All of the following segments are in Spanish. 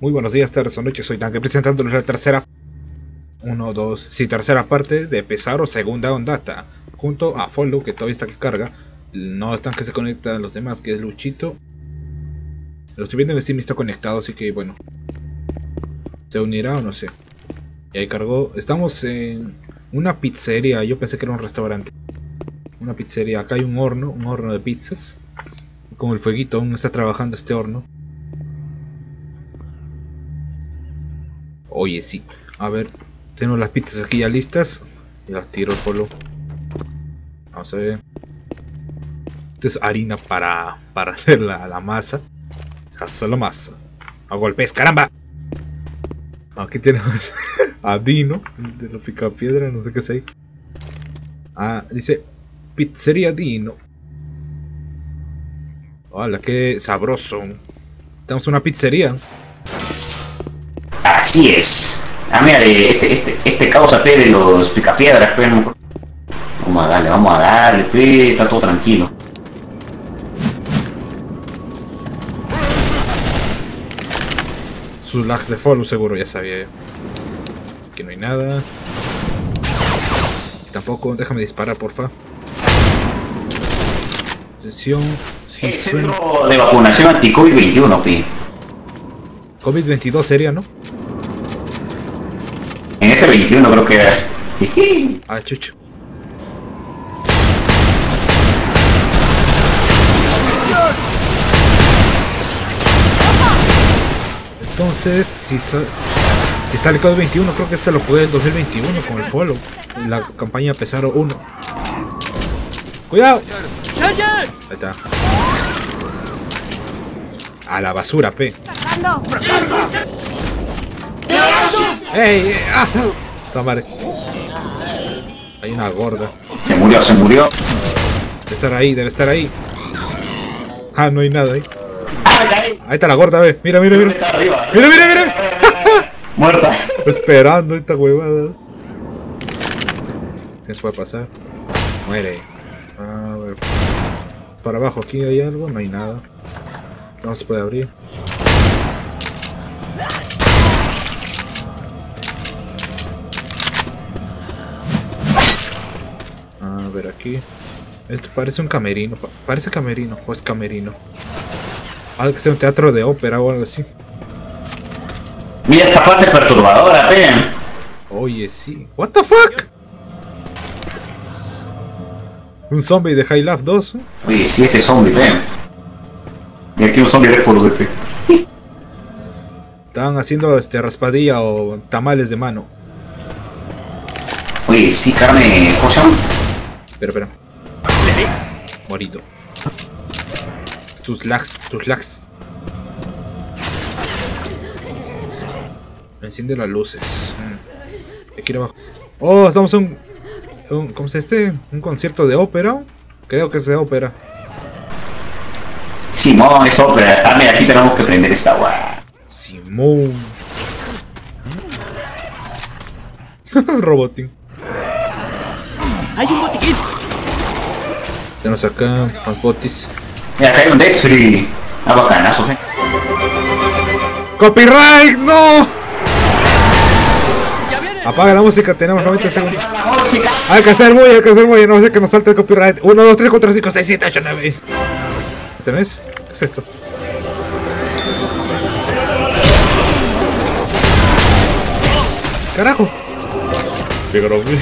Muy buenos días, tardes o noches, soy Tanque presentándoles la tercera... Uno, dos... Sí, tercera parte de Pesaro Segunda Ondata. Junto a Follow, que todavía está que carga. No están que se conectan los demás, que es Luchito. Lo estoy viendo en Steam está conectado, así que bueno. ¿Se unirá o no sé? Y ahí cargó. Estamos en una pizzería. Yo pensé que era un restaurante. Una pizzería. Acá hay un horno, un horno de pizzas. Con el fueguito, aún está trabajando este horno. Oye, sí. A ver, tengo las pizzas aquí ya listas. Y las tiro solo. Vamos a ver. Esto es harina para, para hacer la, la masa. Sea, solo masa. A golpes, caramba. Aquí tenemos a Dino, de la picapiedra, no sé qué ahí. Ah, dice Pizzería Dino. Hola, qué sabroso. Tenemos una pizzería. Así es. Ah, mira, este, este, este causa P de los picapiedras, pues, no- Vamos a darle, vamos a darle, pe, está todo tranquilo. Sus lags de follow seguro, ya sabía yo. Aquí no hay nada. Tampoco, déjame disparar, porfa. Atención, si El suena. centro de vacunación anti-COVID-21, pi. COVID-22 sería, ¿no? En este 21 creo que era. Ah, chucho. Entonces, si, sa- si sale COVID 21, creo que este lo jugué en 2021 con el follow. La campaña Pesaro 1. ¡Cuidado! Ahí está. A la basura, P. ¡Ey! ey, ¡Ah! Esta madre. Hay una gorda. Se murió, se murió. Debe estar ahí, debe estar ahí. Ah, no hay nada ahí. ¡Ah, ahí! Está la gorda, ve. Mira, mira, mira. Arriba. Mira, mira, mira. Muerta. Esperando esta huevada. ¿Qué puede pasar? Muere. A ver. Para abajo, aquí hay algo, no hay nada. No se puede abrir. A ver aquí. Esto parece un camerino. pa- Parece camerino, o es camerino. Algo que sea un teatro de ópera o algo así. Mira esta parte perturbadora, pe. Oye, sí. What the fuck? Un zombie de High Life 2. ¿eh? Oye, sí, este zombie, pe. Y aquí un zombie de por pe. Estaban haciendo este raspadilla o tamales de mano. Oye, sí, carne. ¿Cómo se llama? Espera, espera. Morido. Tus lags, tus lags. Enciende las luces. Mm. Hay que ir abajo. Oh, estamos en un, un- ¿Cómo se este? Un concierto de ópera. Creo que es de ópera. Simón, es ópera. Ah, mira, aquí tenemos que prender esta guay. Simón. Robotín. ¡Hay un botiquín! Tenemos acá más botis. Mira, acá hay un Death Free. Ah, bacanazo, fe. ¡Copyright! ¡No! Apaga la música, tenemos 90 segundos. La música. Hay que hacer muy, hay que hacer muy, no sé que nos salte el copyright. 1, 2, 3, 4, 5, 6, 7, 8, 9. ¿Tenés? ¿Qué es esto? Carajo. Qué grove.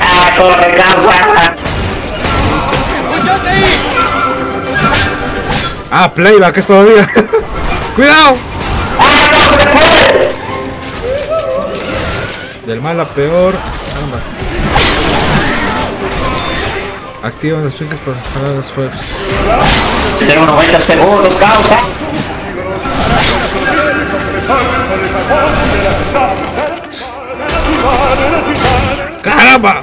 ¡Ah, corre, causa! Ah, playback es todavía. ¡Cuidado! Del mal a peor. Anda. Activan los trinkets para jalar los fuegos. Tenemos 90 segundos, causa. ¡Caramba!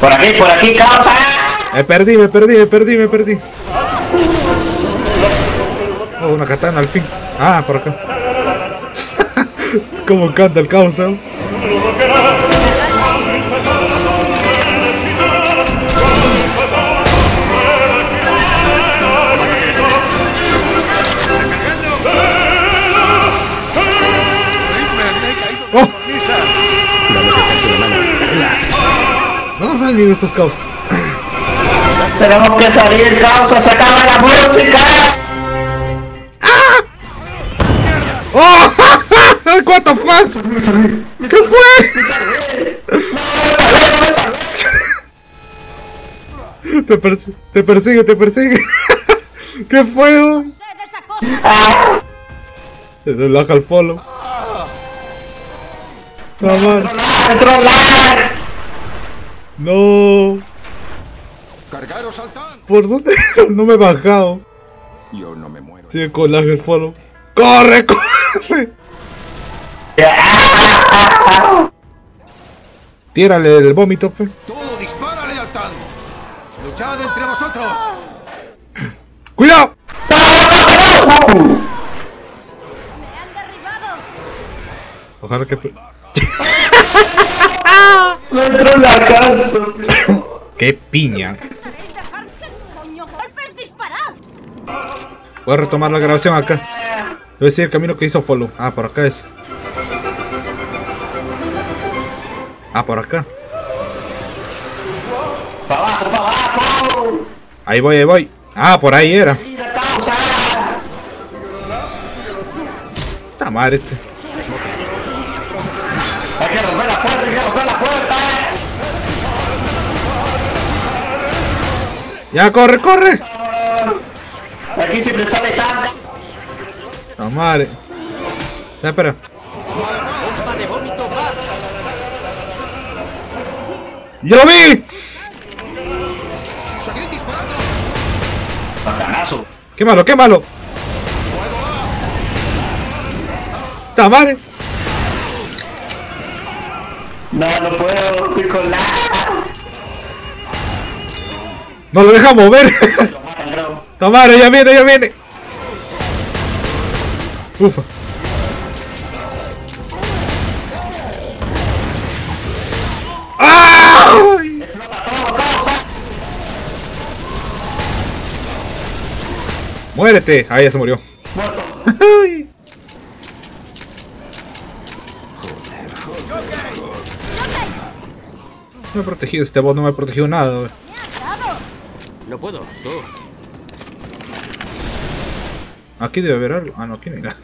Por aquí, por aquí, causa. Me perdí, me perdí, me perdí, me perdí. Oh, una katana al fin. Ah, por acá. Como canta el caos, ¿eh? ¡Oh! ¿Dónde salen estos caos? Tenemos que salir, causa, se acaba la música. The fuck? ¿Qué fue? Te, persi- te persigue, te persigue. ¿Qué fue? Se relaja el polo. Tamar. ¡Controlar! No. ¡Cargaros al! ¿Por dónde? No me he bajado. Yo no me muero. Sigue con el follow. ¡Corre, corre! Tírale el vómito, pe. ¡Todo dispárale al tan! ¡Luchad entre vosotros! ¡Cuidado! ¡Me han derribado! Ojalá que... ¡Dentro de la casa! ¡Qué piña! Voy a retomar la grabación acá. Voy a decir el camino que hizo follow. Ah, por acá es. Ah, por acá. ¡Para abajo, para abajo! Ahí voy, ahí voy. Ah, por ahí era. Está madre este. ¡Hay que romper la puerta, hay que romper la puerta! Ya, corre, corre. Aquí siempre sale tan... La madre. Ya, espera. ¡Ya lo vi! ¡Bacanazo! ¡Qué malo, qué malo! ¡Está madre! No, no puedo, estoy con la... ¡No lo deja mover! Lo matan, creo. ¡Está madre! ¡Ya viene, ya viene! Ufa. ¡Muérete! Ahí ya se murió. Muerto. No me he protegido, este bot no me ha protegido nada. No puedo, tú. Aquí debe haber algo. Ah, no, aquí no hay nada.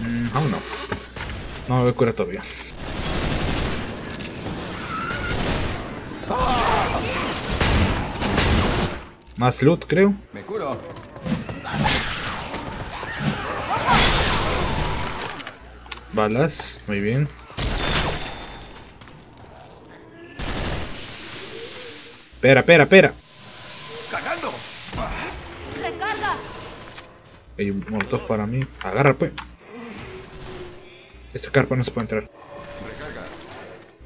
Mm, aún no. No me voy a curar todavía. Más loot, creo. Me curo. Balas, muy bien. Espera, espera, espera. ¡Cargando! ¡Recarga! Hay un molotov para mí. Agarra, pues. Esta carpa no se puede entrar.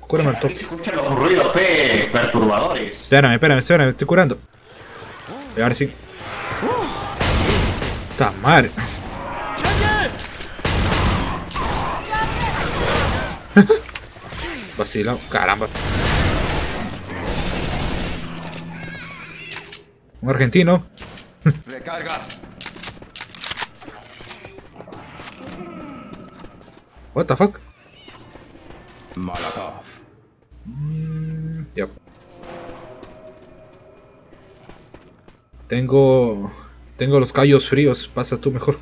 Cúrame el top. Se escuchan los ruidos, pe, perturbadores. Espérame, espérame, espérame, me estoy curando. Y ahora sí. Está madre. Vacilado, caramba. Un argentino. ¡Recarga! What the fuck? Molotov. Tengo. Tengo los callos fríos. Pasa tú mejor.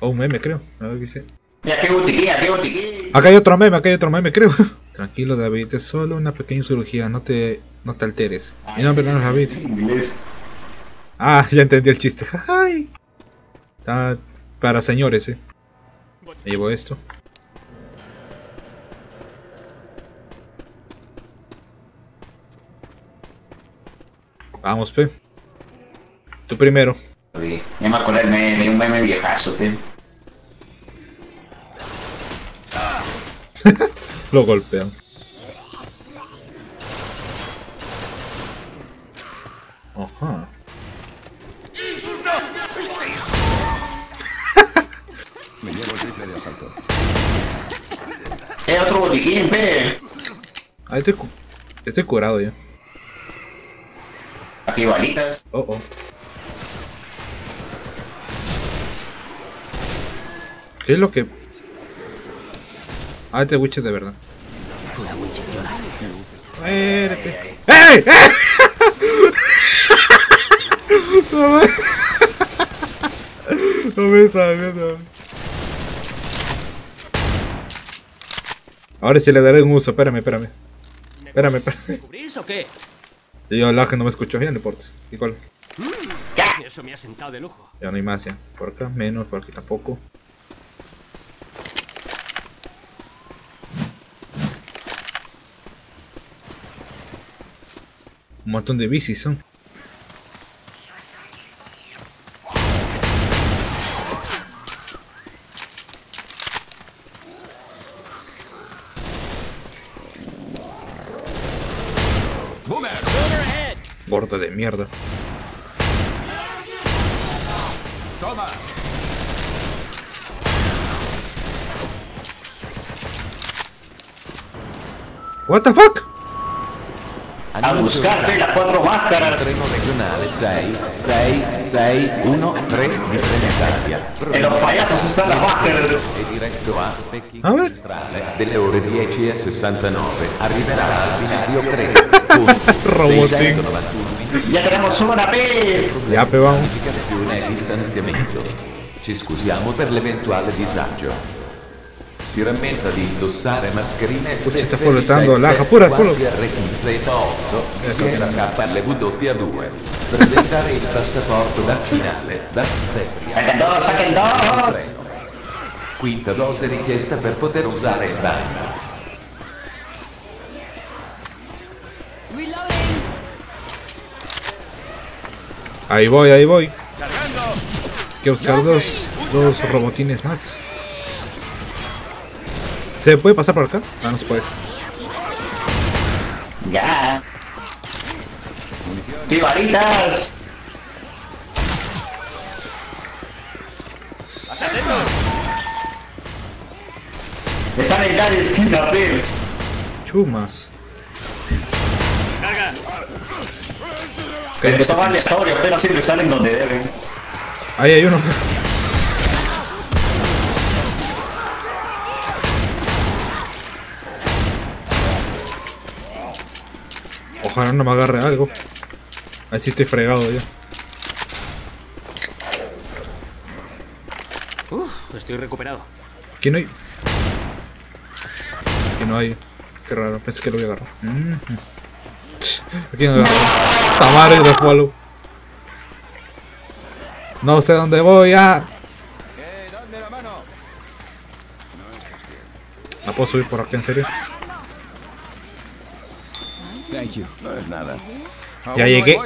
O un meme, creo. A ver qué dice. Mira, qué botiquín, qué botiquín. Acá hay otro meme, acá hay otro meme, creo. Tranquilo, David. Es solo una pequeña cirugía. No te, no te alteres. Mi nombre no es David. Inglés. Ah, ya entendí el chiste. Ay. Está para señores, eh. Me llevo esto. Vamos, pe. Tú primero. Ya me acordé del meme, un meme viejazo, pe. Lo golpean. Ajá. Me llevo el triple de asalto. Es otro botiquín, pe. Ahí estoy, cu- estoy curado ya. Aquí balitas. Oh, oh. ¿Qué es lo que...? Ah, este witch es de verdad. ¡Ey! No me... No me no. Ahora sí le daré un uso, espérame, espérame. Espérame, espérame. ¿Cubrís o qué? Yo la que no me escuchó, no importa. Igual. Eso me ha sentado de lujo. Ya no hay más ya. Por acá menos, por aquí tampoco. Un montón de bicis son. ¡Boomer! Gorda de mierda. ¡Toma! What the fuck? A buscarte las cuatro máscaras. Treno regionale 6 6 6 1 3 di Trenitalia. En los payasos están las máscaras. E diretto a Pechino A ver. Centrale delle ore 10 e 69. Arriverà al binario 3. Punto. Robotín. 691 Ya tenemos una, pe. Ya, pe, vamos. Navigazione e distanziamento. Ci scusiamo per l'eventuale disagio. Si rammenta di indossare mascherine Uy, ci sta FFP7, flotando la apura, apura. RQ38, Ecco. KLW2. Presentare il passaporto vaccinale da. Treno. Quinta dose richiesta per poter usare il bagno. Ahí voy, ahí voy. Cargando. Hay que buscar dos, dos robotines más. ¿Se puede pasar por acá? Ah, no se puede. Ya. ¡Tibaritas! Están en cada esquina, pe. Chumas. Carga. Pero esto vale historia, pero siempre salen donde deben. Ahí hay uno. Ojalá no me agarre algo. Así estoy fregado ya. Uf, estoy recuperado. Aquí no hay. Aquí no hay. Qué raro, pensé que lo voy a agarrar. Mhm. Aquí no agarro. Tamare de follow. No sé dónde voy ya. ¡Eh, dadme la mano! ¿No puedo subir por acá en serio? Thank you. No es nada. Ya llegué.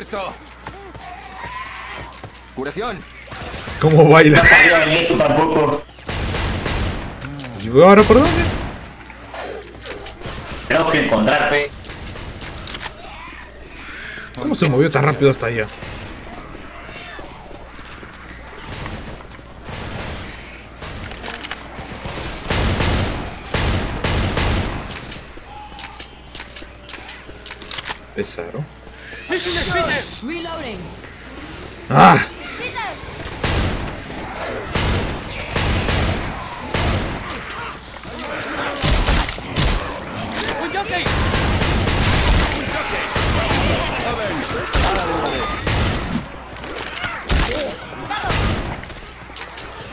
¡Curación! ¿Cómo baila? Tampoco. ¿Y voy ahora por dónde? Tenemos que encontrar. ¿Cómo se movió tan rápido hasta allá? Pesaron. ¡Ah!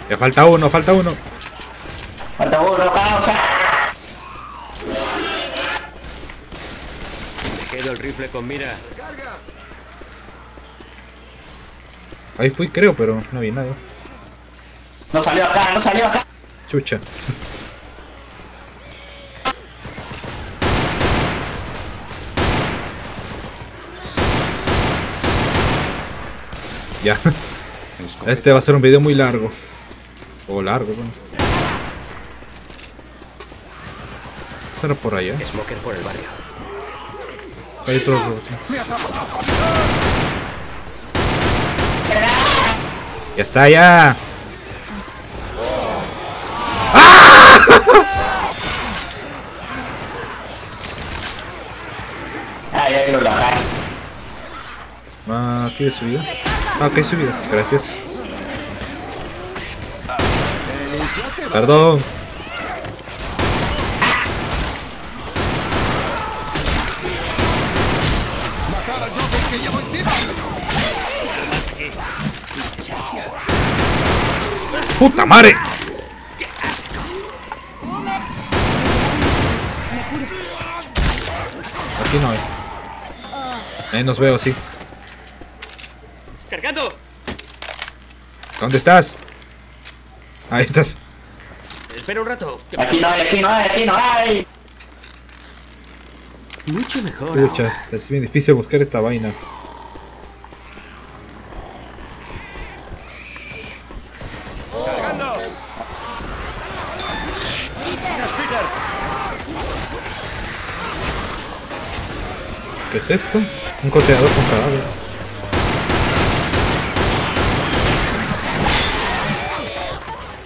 Ya falta uno, falta uno. Falta uno, pausa. Me quedo el rifle con mira. Ahí fui, creo, pero no vi nada. No salió acá, no salió acá. Chucha. Ya. Este va a ser un video muy largo. O largo, bueno. Será por allá. Smoker por el barrio. Ya está, ya. ¡Ah! ya Ah, aquí es subida. Ah, ok, subida. Gracias. Perdón. ¡Puta madre! Aquí no hay. Menos veo, sí. ¡Cargando! ¿Dónde estás? Ahí estás. Espera un rato. Aquí no hay, aquí no hay, aquí no hay. Mucho mejor. Pucha, es bien difícil buscar esta vaina. Esto? Un contenedor con cadáveres.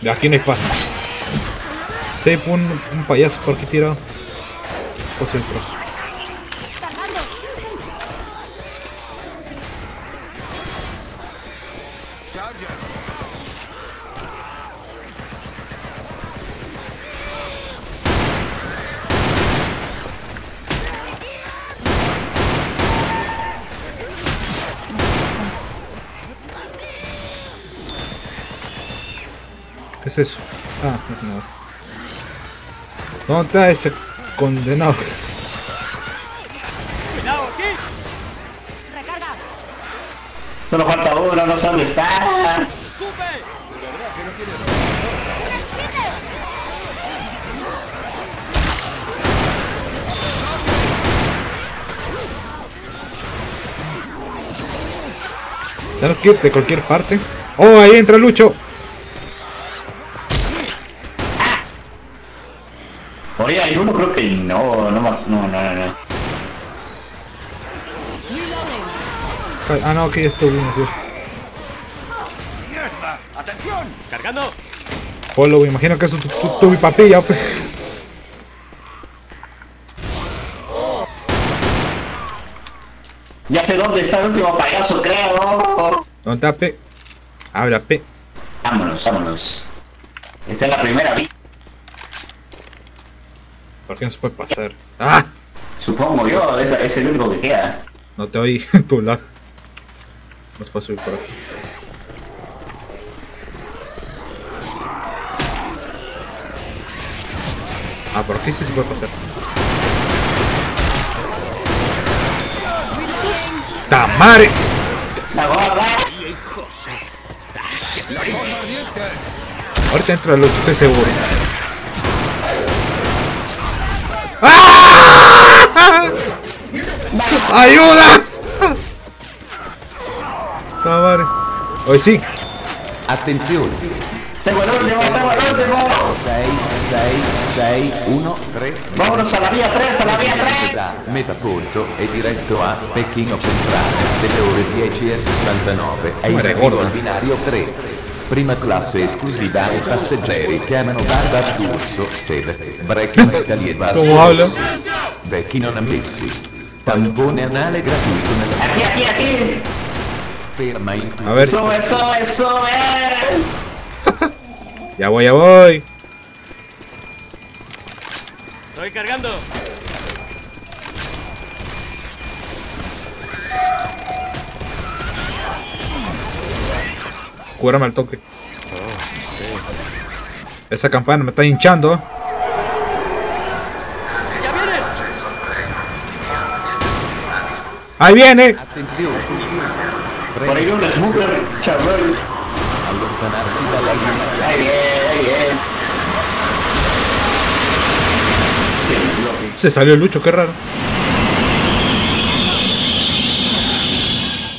De aquí no hay paso. Sí, un, un payaso por aquí tirado. O sea, eso? Ah, no tiene nada. ¿Dónde está ese condenado? ¡Cuidado aquí! Recarga. Solo falta uno, no sé dónde está. ¡Sube! ¡Un splinter! Tenemos que ir de cualquier parte. ¡Oh, ahí entra Lucho! Ahí hay uno, creo que no, no, no, no, no. Ah, no, aquí estoy bien, tío. ¡Atención! ¡Cargando! Polo, me imagino que eso es tu, tu, tu papilla. pe. Ya sé dónde está el último payaso, creo. ¿Dónde está P? Habla P. Vámonos, vámonos. Esta es la primera vez. ¿Por qué no se puede pasar? ¡Ah! Supongo yo, es, es el único que queda. No te oí tu lag. No se puede subir por aquí. Ah, por aquí sí se puede pasar. ¡Tamare! La gorda. Ahorita entra Lucho, estoy seguro. ¡Ayuda! Tamare. Hoy sí. Attenzione! Tengo el último, tengo el último. 6, 6, 6, 1, 3. Vámonos a la vía 3, a la via 3. Da Metaponto è diretto a Pechino Centrale delle ore 10 e 69 è in arrivo al binario 3. Prima classe esclusiva ai passeggeri che amano Barba D'Urso, Tele, Brecchino Italia e ¿Cómo habla? Vecchi non ammessi. Tampone anale gratuito nella Aquí, aquí, aquí. ferma A ver, Sube, sube, sube. ya voy, ya voy. ¡Estoy cargando! Cúrame al toque. Esa campana me está hinchando. ¡Ahí viene! Por ahí un smuggler, chaval. Ahí bien, ahí. Sí, que... Se salió el Lucho, qué raro.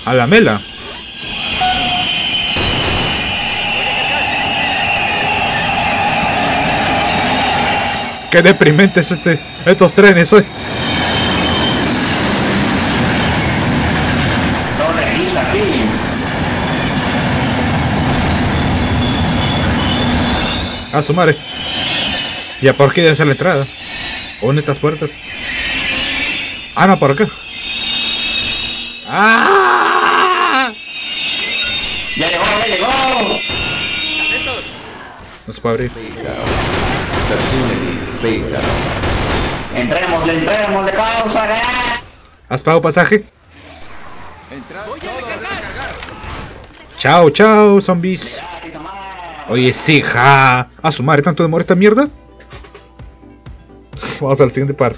A la mela. Qué deprimente es este, estos trenes hoy. A su madre. Ya por qué debe ser la entrada. ¿O estas puertas? Ah, no, por acá. ¡Ah! ¡Ya llegó, ya llegó! No se puede abrir. Entremos, entremos de pausa, ¿eh? ¿Has pagado pasaje? Voy Chao, chao, zombies. Oye, sí, ja. A su madre, ¿tanto demora esta mierda? Vamos al siguiente par.